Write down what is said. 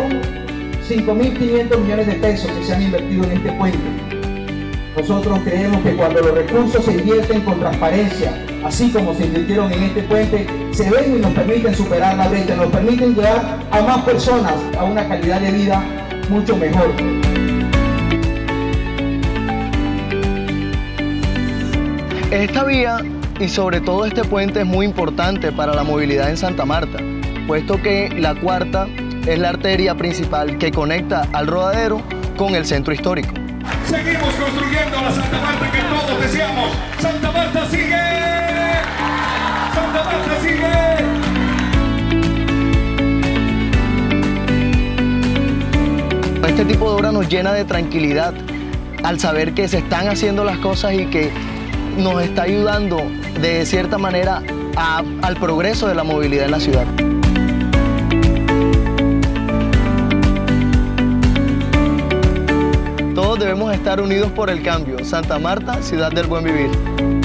5.500 millones de pesos que se han invertido en este puente. Nosotros creemos que cuando los recursos se invierten con transparencia, así como se invirtieron en este puente, se ven y nos permiten superar la brecha, nos permiten llegar a más personas a una calidad de vida mucho mejor. Esta vía y sobre todo este puente es muy importante para la movilidad en Santa Marta, puesto que la cuarta es la arteria principal que conecta al rodadero con el centro histórico. Seguimos construyendo la Santa Marta que todos deseamos. Santa Marta sigue. Santa Marta sigue. Este tipo de obra nos llena de tranquilidad al saber que se están haciendo las cosas y que nos está ayudando de cierta manera al progreso de la movilidad en la ciudad. Debemos estar unidos por el cambio. Santa Marta, ciudad del buen vivir.